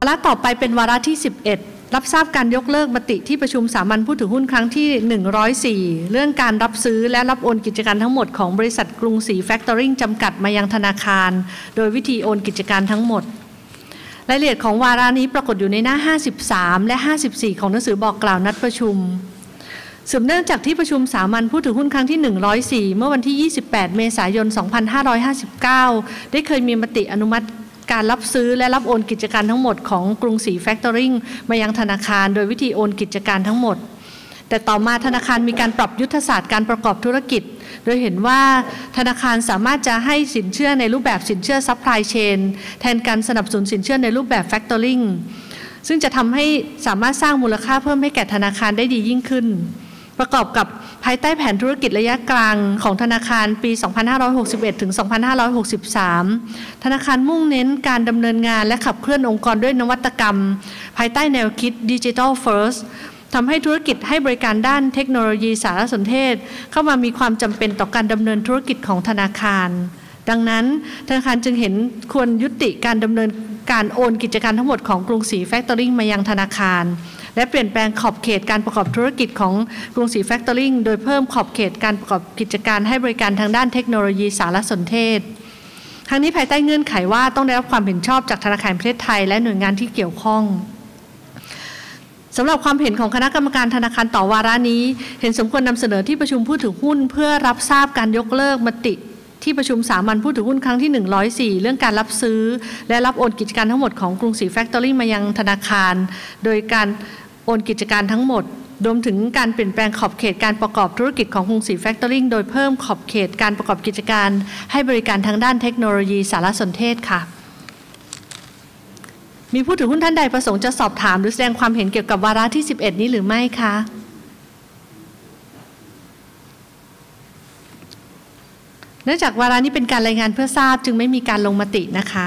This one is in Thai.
วาระต่อไปเป็นวาระที่ 11 รับทราบการยกเลิกมติที่ประชุมสามัญผู้ถือหุ้นครั้งที่ 104 เรื่องการรับซื้อและรับโอนกิจการทั้งหมดของบริษัทกรุงศรีแฟคทอริงจำกัดมายังธนาคาร โดยวิธีโอนกิจการทั้งหมด รายละเอียดของวาระนี้ปรากฏอยู่ในหน้า 53 และ 54 ของหนังสือบอกกล่าวนัดประชุมสืบเนื่องจากที่ประชุมสามัญผู้ถือหุ้นครั้งที่ 104 เมื่อวันที่ 28 เมษายน 2559 ได้เคยมีมติอนุมัติ การรับซื้อและรับโอนกิจการทั้งหมดของกรุงศรีแฟคทอริงมายังธนาคาร โดยวิธีโอนกิจการทั้งหมด แต่ต่อมาธนาคารมีการปรับยุทธศาสตร์การประกอบธุรกิจ โดยเห็นว่าธนาคารสามารถจะให้สินเชื่อในรูปแบบสินเชื่อ supply chain แทนการสนับสนุนสินเชื่อในรูปแบบ factoring ซึ่งจะทำให้สามารถสร้างมูลค่าเพิ่มให้แก่ธนาคารได้ดียิ่งขึ้น ประกอบกับภายใต้แผนธุรกิจระยะกลางของธนาคารปี 2561 ถึง 2563 ธนาคารมุ่งเน้นการดำเนินงานและขับเคลื่อนองค์กรด้วยนวัตกรรม ภายใต้แนวคิด Digital First ทำให้ธุรกิจให้บริการด้านเทคโนโลยีสารสนเทศ เข้ามามีความจำเป็นต่อการดำเนินธุรกิจของธนาคาร ดังนั้นธนาคารจึงเห็นควรยุติการดำเนินการโอนกิจการทั้งหมดของกรุงศรีแฟคทอริงมายังธนาคาร และเปลี่ยนแปลงขอบเขตการประกอบธุรกิจของกรุงศรีแฟคทอริงโดยเพิ่มขอบเขตการประกอบกิจการให้บริการทางด้านเทคโนโลยีสารสนเทศทั้งนี้ภายใต้เงื่อนไขว่าต้องได้รับความเห็นชอบจากธนาคารประเทศไทย และหน่วยงานที่เกี่ยวข้องสำหรับความเห็นของคณะกรรมการธนาคารต่อวาระนี้ เห็นสมควรนำเสนอที่ประชุมผู้ถือหุ้น เพื่อรับทราบการยกเลิกมติ ที่ประชุมสามัญผู้ถือหุ้นครั้งที่ 104 เรื่องการรับซื้อ และรับโอนกิจการทั้งหมดของกรุงศรีแฟคทอริงมายังธนาคาร โดยการ โอนกิจการทั้งหมด รวมถึงการเปลี่ยนแปลงขอบเขตการประกอบธุรกิจของกรุงศรีแฟคทอริงโดยเพิ่มขอบเขตการประกอบกิจการ ให้บริการทางด้านเทคโนโลยีสารสนเทศค่ะ มีผู้ถือหุ้นท่านใดประสงค์จะสอบถาม หรือแสดงความเห็นเกี่ยวกับวาระที่ 11 นี้หรือไม่คะเนื่องจากวาระนี้เป็นการรายงานเพื่อทราบจึงไม่มีการลงมตินะคะ